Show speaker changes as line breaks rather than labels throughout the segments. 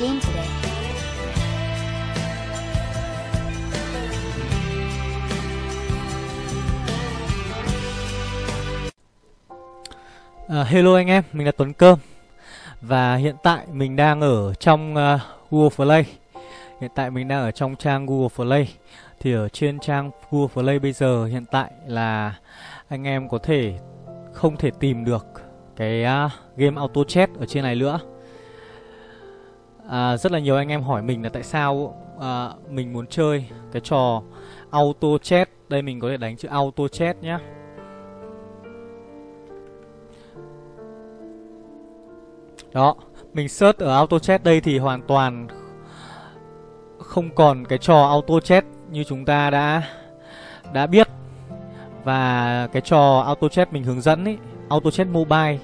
game today.
Uh, hello anh em, mình là Tuấn Cơm. Và hiện tại mình đang ở trong à, uh, Google Play. Hiện tại mình đang ở trong trang Google Play. Thì ở trên trang Google Play bây giờ hiện tại là anh em có thể không thể tìm được cái uh, game auto chat ở trên này nữa à, Rất là nhiều anh em hỏi mình là tại sao à, mình muốn chơi cái trò auto chat Đây mình có thể đánh chữ auto chat nhé Đó, mình search ở auto chat đây thì hoàn toàn không còn cái trò auto chat như chúng ta đã đã biết. Và cái trò auto chat mình hướng dẫn ấy, auto chat mobile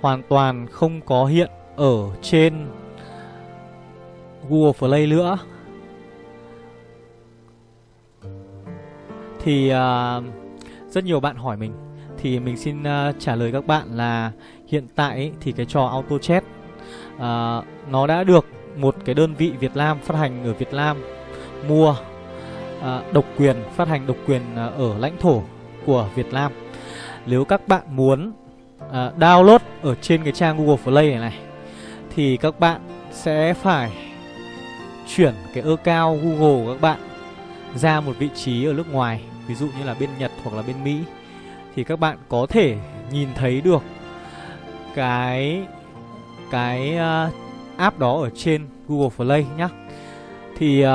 hoàn toàn không có hiện ở trên Google Play nữa. Thì uh, rất nhiều bạn hỏi mình thì mình xin uh, trả lời các bạn là hiện tại ấy, thì cái trò auto chat uh, nó đã được một cái đơn vị Việt Nam phát hành ở Việt Nam mua uh, độc quyền phát hành độc quyền uh, ở lãnh thổ của Việt Nam. Nếu các bạn muốn uh, download ở trên cái trang Google Play này này thì các bạn sẽ phải chuyển cái account Google của các bạn ra một vị trí ở nước ngoài, ví dụ như là bên Nhật hoặc là bên Mỹ thì các bạn có thể nhìn thấy được cái cái uh, app đó ở trên Google Play nhá. Thì uh,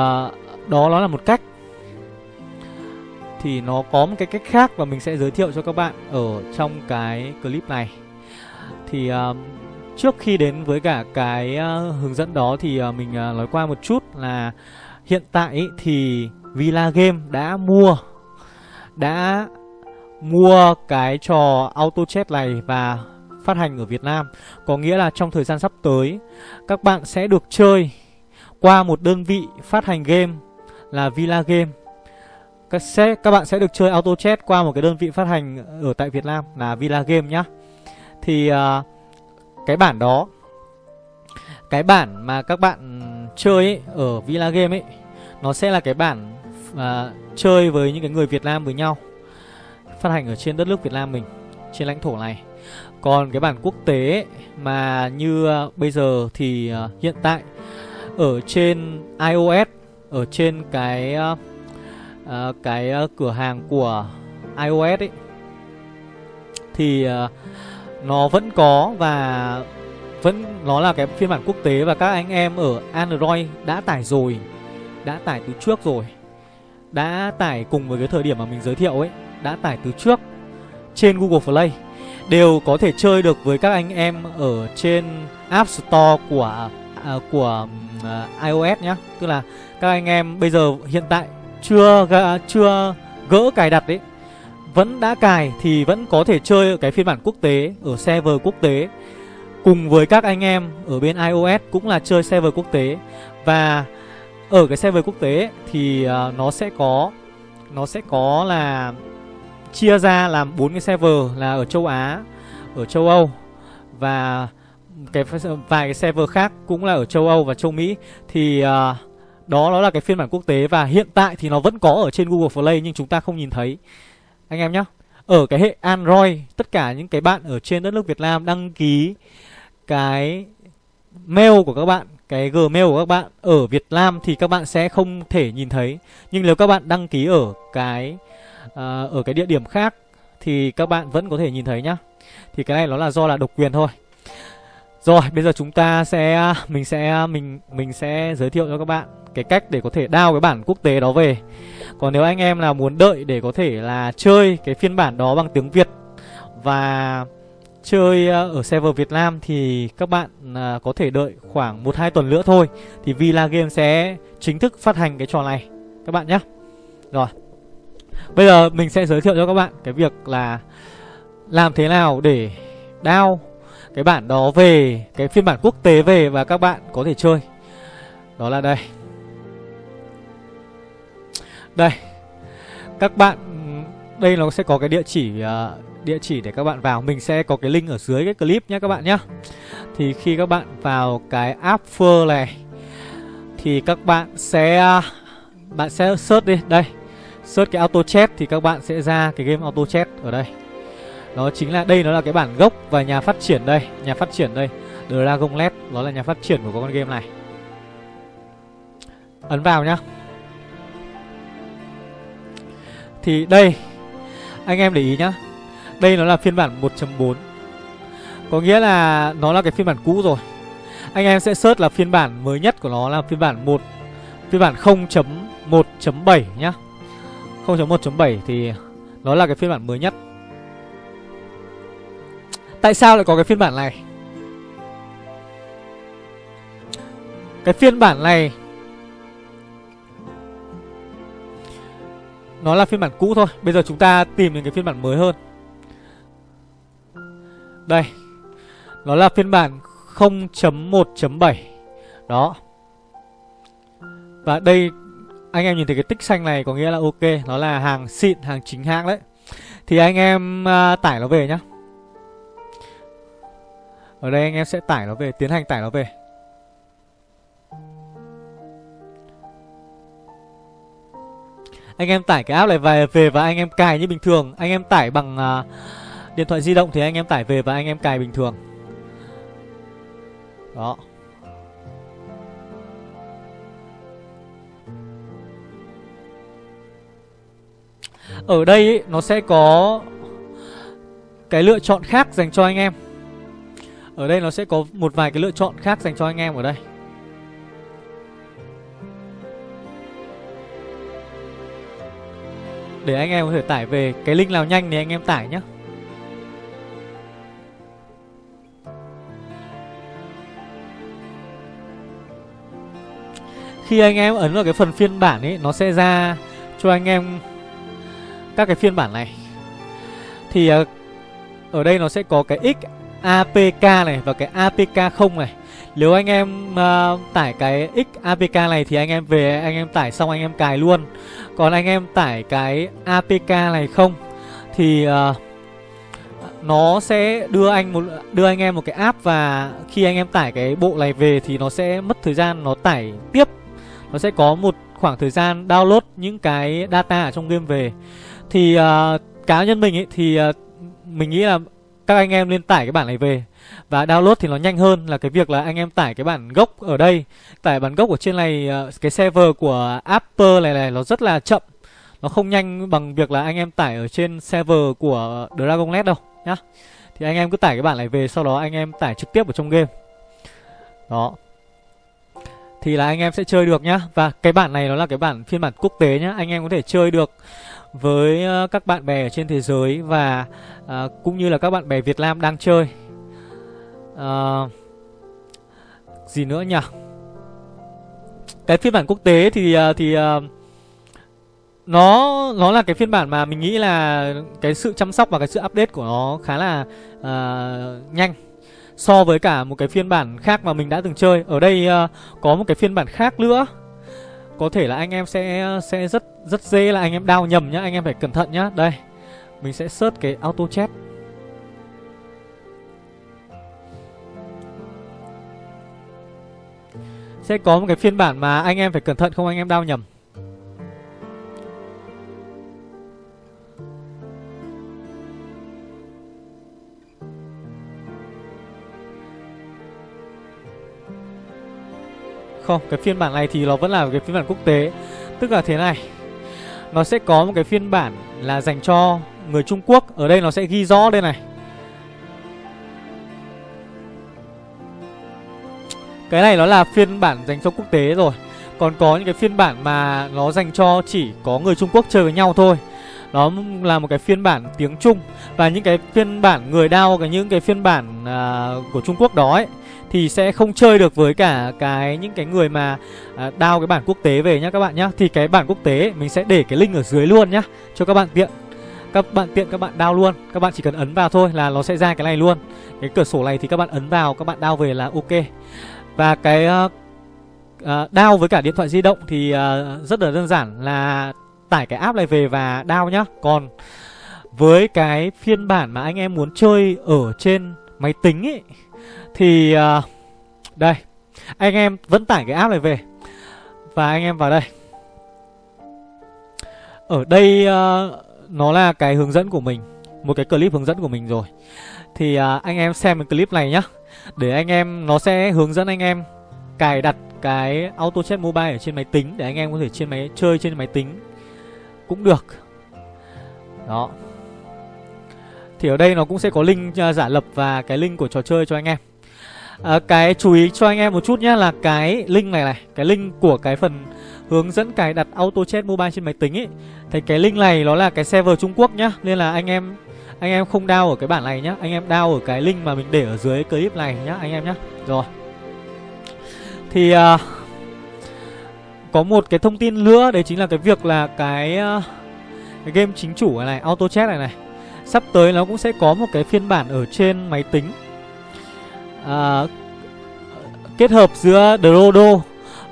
đó nó là một cách thì nó có một cái cách khác và mình sẽ giới thiệu cho các bạn ở trong cái clip này. Thì uh, trước khi đến với cả cái uh, hướng dẫn đó thì uh, mình uh, nói qua một chút là hiện tại ý, thì Villa Game đã mua đã mua cái trò auto chat này và phát hành ở Việt Nam. Có nghĩa là trong thời gian sắp tới Các bạn sẽ được chơi Qua một đơn vị phát hành game Là Villa Game. Các, sẽ, các bạn sẽ được chơi auto chat qua một cái đơn vị phát hành ở tại Việt Nam là Villa Game nhá. Thì uh, cái bản đó. Cái bản mà các bạn chơi ấy, ở Villa Game ấy Nó sẽ là cái bản uh, chơi với những cái người Việt Nam với nhau Phát hành ở trên đất nước Việt Nam mình Trên lãnh thổ này. Còn cái bản quốc tế mà như uh, bây giờ thì uh, hiện tại ở trên iOS ở trên cái uh, uh, cái uh, cửa hàng của iOS ấy thì uh, nó vẫn có và vẫn nó là cái phiên bản quốc tế và các anh em ở Android đã tải rồi, đã tải từ trước rồi. Đã tải cùng với cái thời điểm mà mình giới thiệu ấy, đã tải từ trước trên Google Play đều có thể chơi được với các anh em ở trên App Store của à, của à, iOS nhá. Tức là các anh em bây giờ hiện tại chưa chưa gỡ cài đặt đấy vẫn đã cài thì vẫn có thể chơi ở cái phiên bản quốc tế ở server quốc tế. Cùng với các anh em ở bên iOS cũng là chơi server quốc tế. Và ở cái server quốc tế thì uh, nó sẽ có nó sẽ có là chia ra làm bốn cái server là ở châu Á, ở châu Âu và cái vài cái server khác cũng là ở châu Âu và châu Mỹ. Thì uh, đó là cái phiên bản quốc tế và hiện tại thì nó vẫn có ở trên Google Play nhưng chúng ta không nhìn thấy. Anh em nhé. Ở cái hệ Android, tất cả những cái bạn ở trên đất nước Việt Nam đăng ký cái mail của các bạn, cái Gmail của các bạn ở Việt Nam thì các bạn sẽ không thể nhìn thấy. Nhưng nếu các bạn đăng ký ở cái uh, ở cái địa điểm khác thì các bạn vẫn có thể nhìn thấy nhá. Thì cái này nó là do là độc quyền thôi. Rồi, bây giờ chúng ta sẽ mình sẽ mình mình sẽ giới thiệu cho các bạn cái cách để có thể đao cái bản quốc tế đó về. Còn nếu anh em nào muốn đợi để có thể là chơi cái phiên bản đó bằng tiếng Việt và chơi ờ, ở server Việt Nam thì các bạn ờ, có thể đợi khoảng 1 2 tuần nữa thôi thì Villa Game sẽ chính thức phát hành cái trò này các bạn nhé. Rồi. Bây giờ mình sẽ giới thiệu cho các bạn cái việc là làm thế nào để đao cái bản đó về, cái phiên bản quốc tế về và các bạn có thể chơi. Đó là đây. Đây. Các bạn, đây nó sẽ có cái địa chỉ à, địa chỉ để các bạn vào. Mình sẽ có cái link ở dưới cái clip nhé các bạn nhé. Thì khi các bạn vào cái app Fur này, thì các bạn sẽ à, bạn sẽ search đi. Đây. Search cái auto chat thì các bạn sẽ ra cái game auto chat ở đây. Nó chính là, đây nó là cái bản gốc và nhà phát triển đây. Nhà phát triển đây. Dragon Led nó là nhà phát triển của con game này. Ấn vào nhá. Thì đây, anh em để ý nhá. Đây nó là phiên bản 1.4 có nghĩa là nó là cái phiên bản cũ rồi. Anh em sẽ search là phiên bản mới nhất của nó là phiên bản 1 phiên bản 0.1.7 nhá. 0.1.7 thì nó là cái phiên bản mới nhất. Tại sao lại có cái phiên bản này? Cái phiên bản này Nó là phiên bản cũ thôi. Bây giờ chúng ta tìm đến cái phiên bản mới hơn. Đây. Nó là phiên bản 0.1.7 Đó. Và đây Anh em nhìn thấy cái tích xanh này có nghĩa là ok. Nó là hàng xịn, hàng chính hãng đấy. Thì anh em uh, tải nó về nhá. Ở đây anh em sẽ tải nó về Tiến hành tải nó về. Anh em tải cái app này về, về và anh em cài như bình thường. Anh em tải bằng uh, điện thoại di động thì anh em tải về và anh em cài bình thường. Đó. Ở đây ý, nó sẽ có cái lựa chọn khác dành cho anh em. Ở đây nó sẽ có một vài cái lựa chọn khác dành cho anh em ở đây. Để anh em có thể tải về Cái link nào nhanh thì anh em tải nhé Khi anh em ấn vào cái phần phiên bản ấy, Nó sẽ ra cho anh em Các cái phiên bản này. Thì ờ, Ở đây nó sẽ có cái X APK này Và cái APK 0 này nếu anh em uh, tải cái X APK này thì anh em về anh em tải xong anh em cài luôn. Còn anh em tải cái APK này không Thì uh, nó sẽ đưa anh một đưa anh em một cái app và khi anh em tải cái bộ này về thì nó sẽ mất thời gian nó tải tiếp. Nó sẽ có một khoảng thời gian download những cái data ở trong game về. Thì uh, cá nhân mình ấy thì uh, mình nghĩ là các anh em nên tải cái bản này về và download thì nó nhanh hơn là cái việc là anh em tải cái bản gốc ở đây. Tải bản gốc ở trên này ờ, Cái server của Apple này này nó rất là chậm. Nó không nhanh bằng việc là anh em tải ở trên server của Dragonnet đâu nhá. Thì anh em cứ tải cái bản này về Sau đó anh em tải trực tiếp ở trong game. Đó. Thì là anh em sẽ chơi được nhá. Và cái bản này nó là cái bản phiên bản quốc tế nhá. Anh em có thể chơi được với ờ, các bạn bè ở trên thế giới Và à, cũng như là các bạn bè Việt Nam đang chơi. Ờ, gì nữa nhỉ? Cái phiên bản quốc tế thì ờ, thì uh, nó nó là cái phiên bản mà mình nghĩ là cái sự chăm sóc và cái sự update của nó khá là uh, nhanh so với cả một cái phiên bản khác mà mình đã từng chơi. Ở đây uh, có một cái phiên bản khác nữa. Có thể là anh em sẽ sẽ rất rất dễ là anh em đau nhầm nhá anh em phải cẩn thận nhá. Đây mình sẽ search cái auto chat. Sẽ có một cái phiên bản mà anh em phải cẩn thận không? Anh em đau nhầm. Không, cái phiên bản này thì nó vẫn là cái phiên bản quốc tế. Tức là thế này. Nó sẽ có một cái phiên bản là dành cho người Trung Quốc. Ở đây nó sẽ ghi rõ đây này. Cái này nó là phiên bản dành cho quốc tế rồi. Còn có những cái phiên bản mà nó dành cho chỉ có người Trung Quốc chơi với nhau thôi. Nó là một cái phiên bản tiếng Trung. Và những cái phiên bản người đao Những cái phiên bản uh, của Trung Quốc đó ấy Thì sẽ không chơi được với cả cái những cái người mà à, đao cái bản quốc tế về nhá các bạn nhá. Thì cái bản quốc tế mình sẽ để cái link ở dưới luôn nhá Cho các bạn tiện. Các bạn tiện các bạn đao luôn. Các bạn chỉ cần ấn vào thôi là nó sẽ ra cái này luôn. Cái cửa sổ này thì các bạn ấn vào các bạn đao về là ok và cái uh, uh, đao với cả điện thoại di động thì uh, rất là đơn giản là tải cái app này về và đao nhá. Còn với cái phiên bản mà anh em muốn chơi ở trên máy tính ấy thì uh, đây anh em vẫn tải cái app này về. Và anh em vào đây. Ở đây uh, nó là cái hướng dẫn của mình Một cái clip hướng dẫn của mình rồi. Thì uh, anh em xem cái clip này nhá. Để anh em, nó sẽ hướng dẫn anh em Cài đặt cái auto chat mobile ở trên máy tính Để anh em có thể trên máy chơi trên máy tính Cũng được. Đó. Thì ở đây nó cũng sẽ có link à, giả lập và cái link của trò chơi cho anh em. À, Cái chú ý cho anh em một chút nhé là cái link này này Cái link của cái phần hướng dẫn cài đặt auto chat mobile trên máy tính ấy. Thì cái link này nó là cái server Trung Quốc nhá Nên là anh em anh em không đau ở cái bản này nhá. Anh em đau ở cái link mà mình để ở dưới clip này nhá anh em nhá. Rồi. Thì uh, Có một cái thông tin nữa Đấy chính là cái việc là cái, uh, cái game chính chủ này, này Auto chat này này. Sắp tới nó cũng sẽ có một cái phiên bản ở trên máy tính. Uh, kết hợp giữa Drodo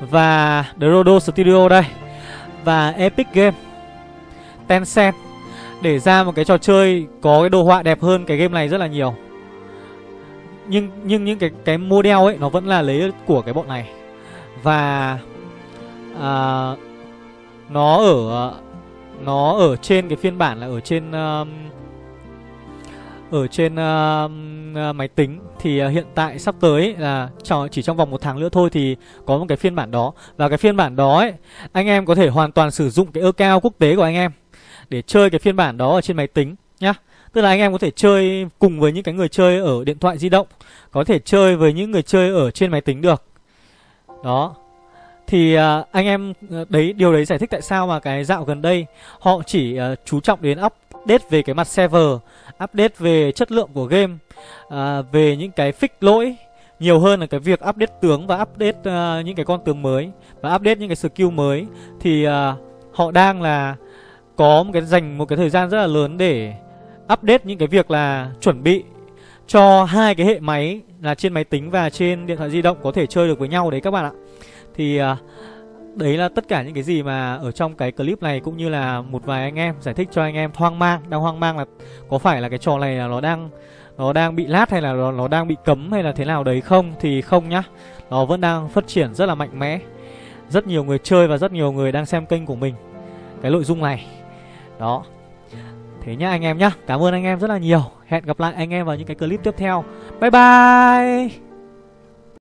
và Drodo Studio đây và Epic Game Tencent để ra một cái trò chơi có cái đồ họa đẹp hơn cái game này rất là nhiều. Nhưng nhưng những cái cái model ấy nó vẫn là lấy của cái bọn này. Và à, nó ở nó ở trên cái phiên bản là ở trên um, ở trên um, uh, máy tính thì uh, hiện tại sắp tới là uh, chỉ trong vòng một tháng nữa thôi thì có một cái phiên bản đó và cái phiên bản đó ấy anh em có thể hoàn toàn sử dụng cái account quốc tế của anh em để chơi cái phiên bản đó ở trên máy tính nhá. Tức là anh em có thể chơi cùng với những cái người chơi ở điện thoại di động có thể chơi với những người chơi ở trên máy tính được. Đó. Thì uh, anh em ờ, đấy điều đấy giải thích tại sao mà cái dạo gần đây họ chỉ uh, chú trọng đến update về cái mặt server update về chất lượng của game à, về những cái fix lỗi nhiều hơn là cái việc update tướng và update uh, những cái con tướng mới và update những cái skill mới. Thì uh, họ đang là có một cái dành một cái thời gian rất là lớn để update những cái việc là chuẩn bị cho hai cái hệ máy là trên máy tính và trên điện thoại di động có thể chơi được với nhau đấy các bạn ạ. Thì à, đấy là tất cả những cái gì mà ở trong cái clip này cũng như là một vài anh em giải thích cho anh em hoang mang đang hoang mang là có phải là cái trò này là nó đang nó đang bị lát hay là nó, nó đang bị cấm hay là thế nào đấy không? Thì không nhá nó vẫn đang phát triển rất là mạnh mẽ. Rất nhiều người chơi và rất nhiều người đang xem kênh của mình. Cái nội dung này đó. Thế nhá anh em nhá. Cảm ơn anh em rất là nhiều. Hẹn gặp lại anh em vào những cái clip tiếp theo. Bye bye!